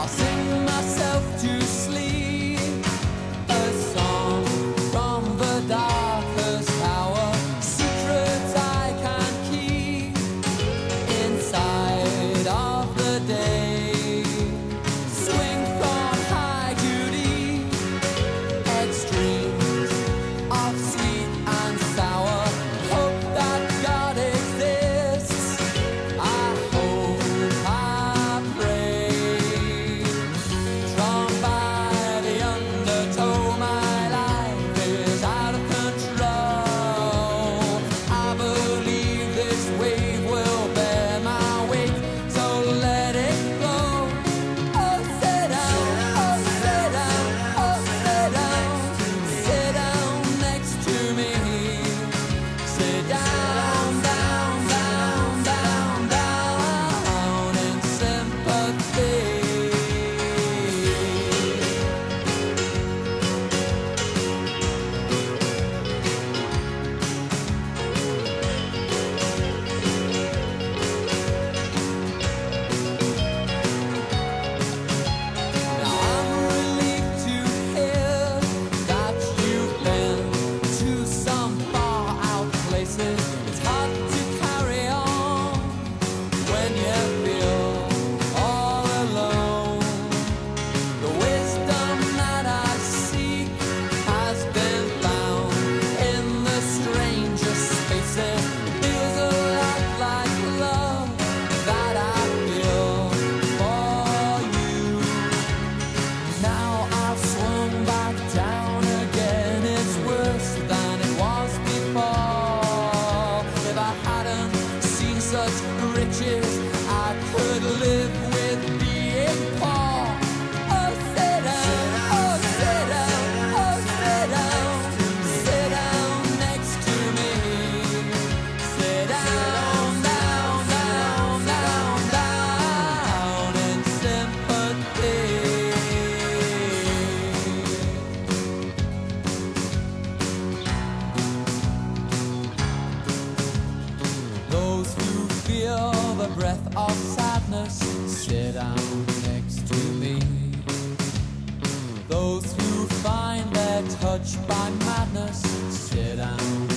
I'll sing my breath of sadness, sit down next to me. Those who find their touch by madness, sit down.